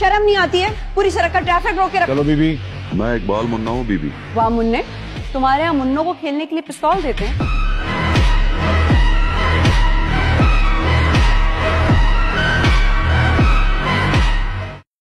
शर्म नहीं आती है? पूरी सड़क का ट्रैफ़िक रोक के रख चलो बीबी। मैं इकबाल मुन्ना हूँ बीबी। वाह मुन्ने। तुम्हारे यहाँ मुन्नों को खेलने के लिए पिस्तौल देते हैं।